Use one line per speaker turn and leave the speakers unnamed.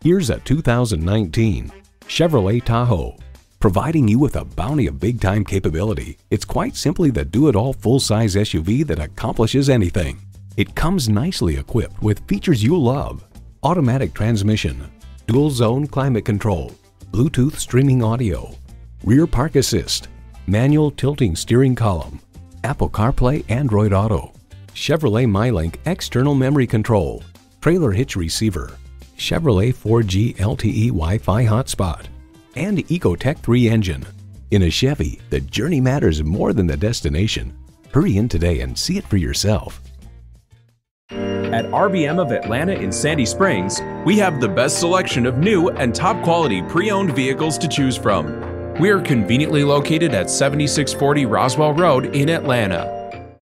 Here's a 2019 Chevrolet Tahoe. Providing you with a bounty of big-time capability, it's quite simply the do-it-all full-size SUV that accomplishes anything. It comes nicely equipped with features you love. Automatic transmission, dual zone climate control, Bluetooth streaming audio, rear park assist, manual tilting steering column, Apple CarPlay Android Auto, Chevrolet MyLink external memory control, trailer hitch receiver, Chevrolet 4G LTE Wi-Fi hotspot, and Ecotec 3 engine. In a Chevy, the journey matters more than the destination. Hurry in today and see it for yourself.
At RBM of Atlanta in Sandy Springs, we have the best selection of new and top quality pre owned vehicles to choose from. We are conveniently located at 7640 Roswell Road in Atlanta.